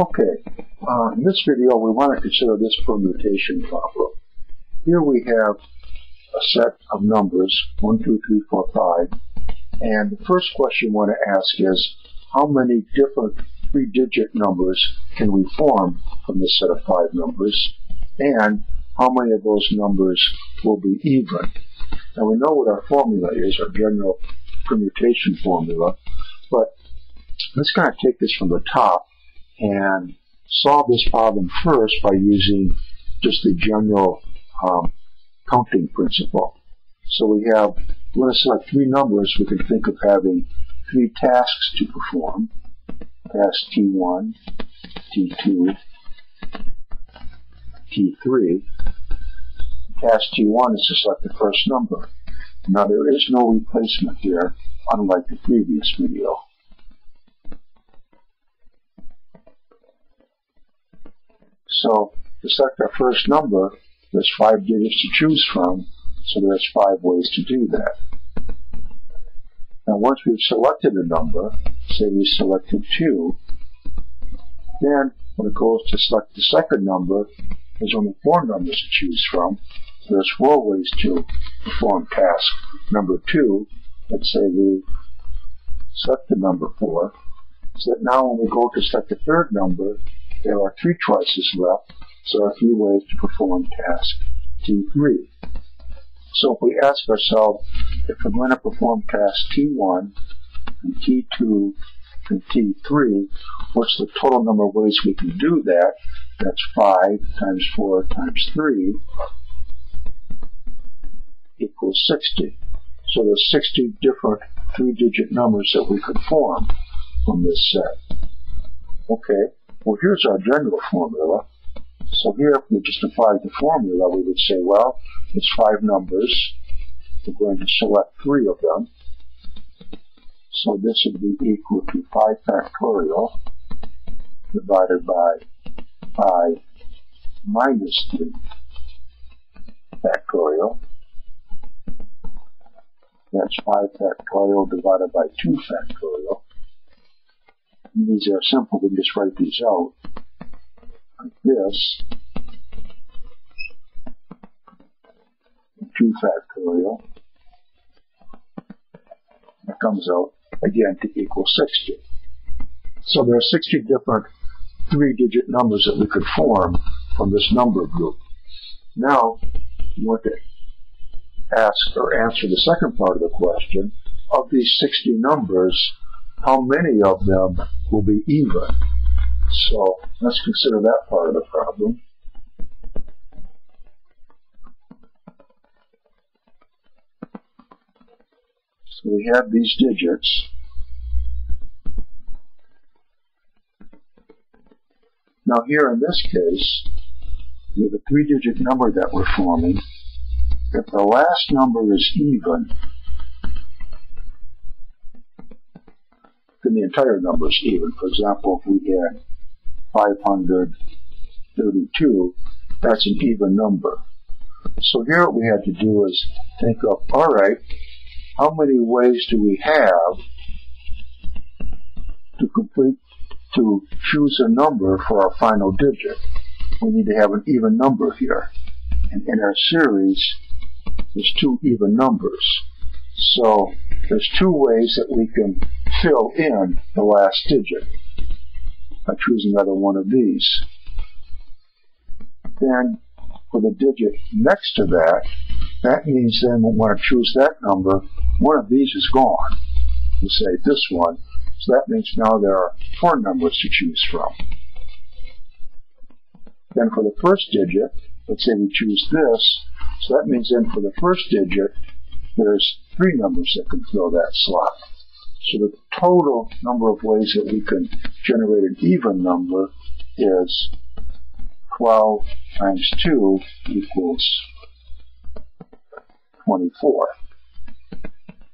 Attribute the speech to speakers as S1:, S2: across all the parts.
S1: Okay, uh, in this video we want to consider this permutation problem. Here we have a set of numbers, 1, 2, 3, 4, 5, and the first question we want to ask is, how many different three-digit numbers can we form from this set of five numbers, and how many of those numbers will be even? Now we know what our formula is, our general permutation formula, but let's kind of take this from the top and solve this problem first by using just the general um, counting principle. So we have, we want to select three numbers, we can think of having three tasks to perform. Task T1, T2, T3. Task T1 is to select the first number. Now there is no replacement here, unlike the previous video. So to select our first number, there's five digits to choose from, so there's five ways to do that. Now once we've selected a number, say we selected 2, then when it goes to select the second number, there's only four numbers to choose from. So there's four ways to perform task number 2. Let's say we select the number 4. So that now when we go to select the third number, there are three choices left, so there are three ways to perform task T3. So if we ask ourselves, if we're going to perform task T1 and T2 and T3, what's the total number of ways we can do that? That's 5 times 4 times 3 equals 60. So there's 60 different three-digit numbers that we could form from this set. Okay, well, here's our general formula. So here, if we just applied the formula, we would say, well, it's five numbers. We're going to select three of them. So this would be equal to 5 factorial divided by 5 minus 3 factorial. That's 5 factorial divided by 2 factorial. These are simple, we can just write these out like this. 2 factorial. That comes out, again, to equal 60. So there are 60 different three-digit numbers that we could form from this number group. Now, we want to ask or answer the second part of the question. Of these 60 numbers, how many of them will be even. So let's consider that part of the problem. So we have these digits. Now here in this case, we have a three-digit number that we're forming. If the last number is even, then the entire number is even. For example, if we had 532, that's an even number. So here what we had to do is think of, all right, how many ways do we have to complete, to choose a number for our final digit? We need to have an even number here. And in our series, there's two even numbers. So there's two ways that we can fill in the last digit I choose another one of these. Then for the digit next to that, that means then want to choose that number, one of these is gone. We say this one, so that means now there are four numbers to choose from. Then for the first digit, let's say we choose this, so that means then for the first digit, there's three numbers that can fill that slot. So the total number of ways that we can generate an even number is 12 times 2 equals 24.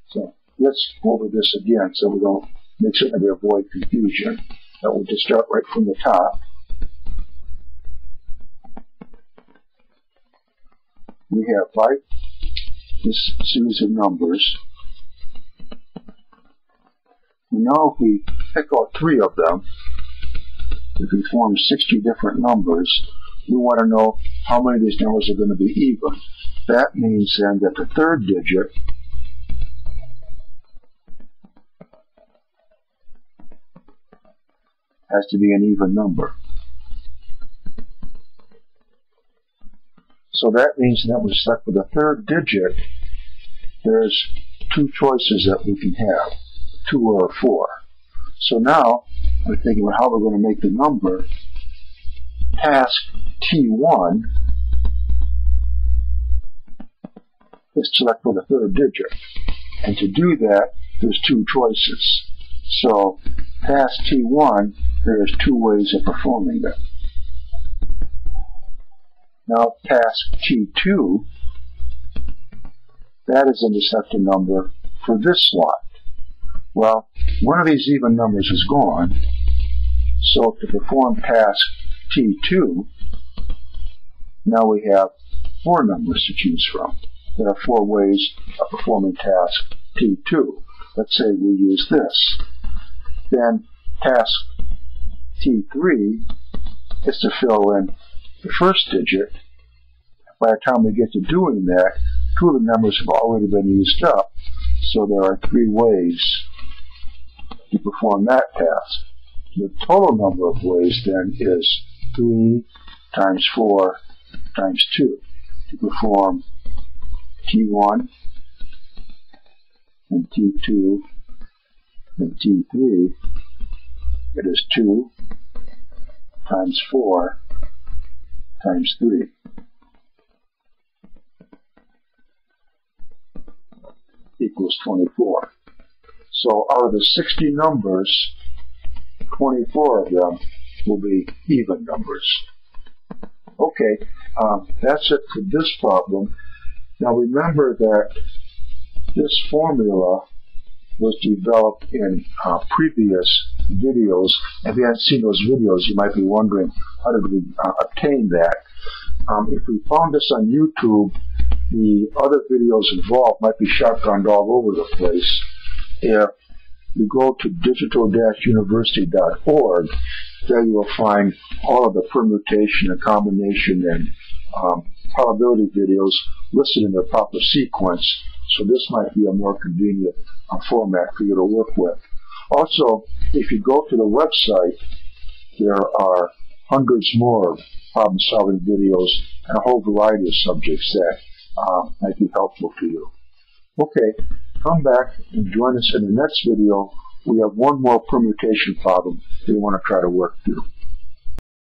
S1: So let's go over this again so we don't make certain we avoid confusion. That we'll just start right from the top. We have right this series of numbers now if we pick out three of them, if we form 60 different numbers, we want to know how many of these numbers are going to be even. That means then that the third digit has to be an even number. So that means that we're stuck with a third digit. There's two choices that we can have, two or four. So now we're thinking about how we're going to make the number task T1 is select for the third digit. And to do that, there's two choices. So task T1, there's two ways of performing that. Now task T2, that is interceptor number for this slot. Well, one of these even numbers is gone, so to perform task T2, now we have four numbers to choose from. There are four ways of performing task T2. Let's say we use this. Then task T3 is to fill in the first digit. By the time we get to doing that, two of the numbers have already been used up, so there are three ways to perform that task. The total number of ways then is 3 times 4 times 2 to perform T1 and T2 and T3. It is 2 times 4 times 3. equals 24. So out of the 60 numbers, 24 of them will be even numbers. Okay, um, that's it for this problem. Now remember that this formula was developed in uh, previous videos. If you haven't seen those videos, you might be wondering how did we uh, obtain that. Um, if we found this on YouTube, the other videos involved might be shotgunned all over the place. If you go to digital-university.org, there you will find all of the permutation and combination and um, probability videos listed in their proper sequence. So this might be a more convenient uh, format for you to work with. Also, if you go to the website, there are hundreds more problem-solving videos and a whole variety of subjects that uh, might be helpful to you. Okay, come back and join us in the next video. We have one more permutation problem we want to try to work through.